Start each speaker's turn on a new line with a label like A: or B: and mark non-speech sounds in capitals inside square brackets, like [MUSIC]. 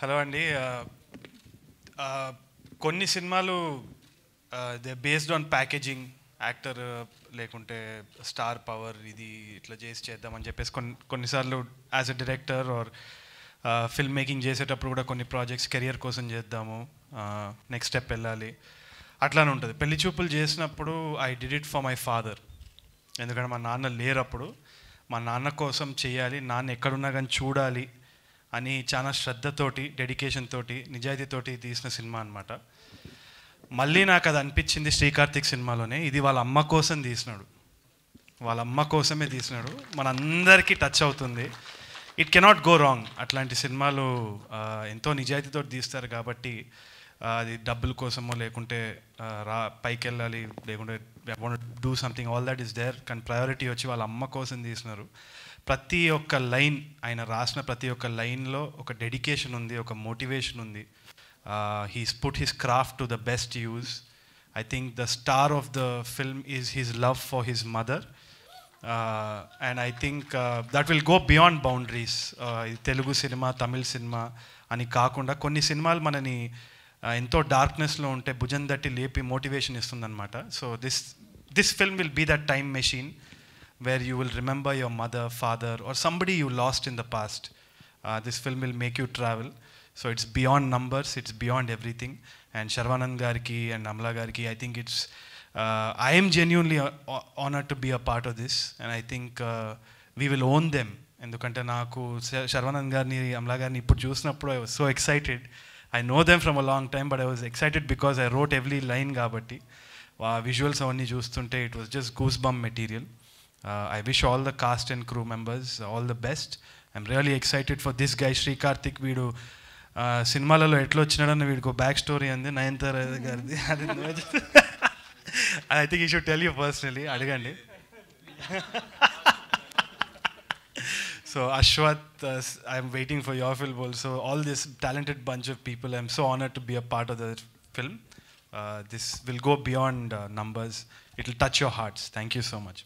A: Hello అండి. కొన్ని సినిమాలు they based on packaging actor లేకుంటే స్టార్ పవర్ ఇది ఇట్లా చేసి చేద్దామని చెప్పేసి కొన్ని కొన్నిసార్లు as a director or film making చేసేటప్పుడు కూడా కొన్ని ప్రాజెక్ట్స్ కెరియర్ కోసం చేద్దాము నెక్స్ట్ స్టెప్ వెళ్ళాలి. అట్లానే ఉంటుంది. పెళ్ళి చూపులు చేసినప్పుడు I did it for my father. ఎందుకంటే మా నాన్న లేరప్పుడు మా నాన్న కోసం చేయాలి నాన్న ఎక్కడున్నా కానీ చూడాలి అని చాలా శ్రద్ధతోటి డెడికేషన్ తోటి నిజాయితీతోటి తీసిన సినిమా అనమాట మళ్ళీ నాకు అది అనిపించింది శ్రీకార్తిక్ సినిమాలోనే. ఇది వాళ్ళ అమ్మ కోసం తీసినాడు. వాళ్ళ అమ్మ కోసమే తీసినాడు. మనందరికీ టచ్ అవుతుంది. ఇట్ కెనాట్ గో రాంగ్ అట్లాంటి సినిమాలు ఎంతో నిజాయితీతో తీస్తారు కాబట్టి అది డబ్బుల కోసమో లేకుంటే రా పైకి వెళ్ళాలి లేకుంటే do something all that is there కానీ ప్రయారిటీ వచ్చి వాళ్ళ అమ్మ కోసం తీసినారు. ప్రతి ఒక్క లైన్ ఆయన రాసిన ప్రతి ఒక్క లైన్లో ఒక డెడికేషన్ ఉంది ఒక మోటివేషన్ ఉంది. He's put his craft to the best use I think the star of the film is his love for his mother. And I think that will go beyond boundaries Telugu cinema Tamil cinema అని కాకుండా కొన్ని సినిమాలు మనని ఎంతో డార్క్నెస్లో ఉంటే భుజం దట్టి లేపి motivation ఇస్తుందన్నమాట. So this this film will be that time machine. where you will remember your mother father or somebody you lost in the past this film will make you travel so it's beyond numbers it's beyond everything and Sharwanand గారికి and Amala గారికి I think it's I'm genuinely honour to be a part of this and I think we will own them ఎందుకంటే నాకు శ- శర్వానంద్ గారిని అమలా గారిని ఇప్పుడు చూసినప్పుడు I was so excited I know them from a long time but I was excited because I wrote every line కాబట్టి ఆ visuals అవన్నీ చూస్తుంటే it was just goose bump material I wish all the cast and crew members all the best I'm really excited for this guy Srikarthik వీడు ఆ, సినిమాలలో ఎట్లా వచ్చినాడన్న వీడికి back story అంది నయనతార గారిది అది I think you should tell you personally అడగండి [LAUGHS] so Ashwath I'm waiting for your film also all this talented bunch of people I'm so honour to be a part of the film this will go beyond numbers it will touch your hearts thank you so much